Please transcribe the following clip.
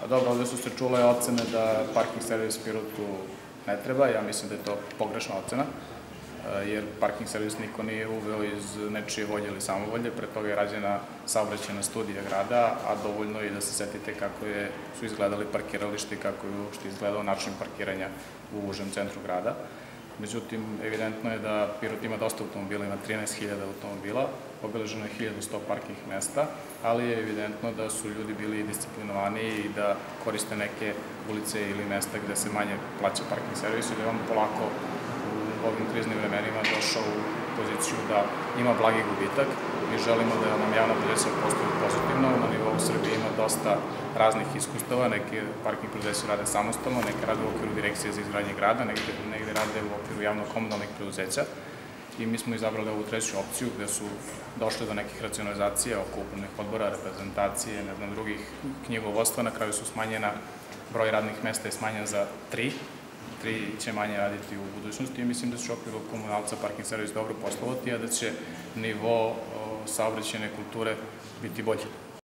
Pa dobro, ovde su se čule ocene da parking servis Pirotu ne treba, ja mislim da je to pogrešna ocena, e, jer parking servis niko nije uveo iz nečije volje ili samovolje, pre toga je rađena saobraćena studija grada, a dovoljno je da se setite kako je, su izgledali parkiralište i kako je uopšte izgledao način parkiranja u užem centru grada. Međutim, evidentno je da Pirot ima dosta automobila, ima 13.000 automobila, obeleženo je 1100 parking mesta, ali je evidentno da su ljudi bili disciplinovani i da koriste neke ulice ili mesta gde se manje plaća parking servis i on polako u ovim kriznim vremenima došao u poziciju da ima blagi gubitak. Mi želimo da nam javna preduzeća postoji pozitivno, na nivou Srbije ima dosta raznih iskustava, neke parking preduzeća rade samostalno, neke rade u okviru direkcije za izgradnje grada, negde, negde rade u okviru javno-komunalnih preduzeća. I mi smo izabrali ovu treću opciju gde su došle do nekih racionalizacija oko upravnih odbora, reprezentacije, ne znam, drugih knjigovodstva, na kraju su smanjena, broj radnih mesta je smanjen za tri, tri će manje raditi u budućnosti. I mislim da će okviru komunalca parking servis dobro poslovati, a da će nivo saobraćene kulture biti bolji.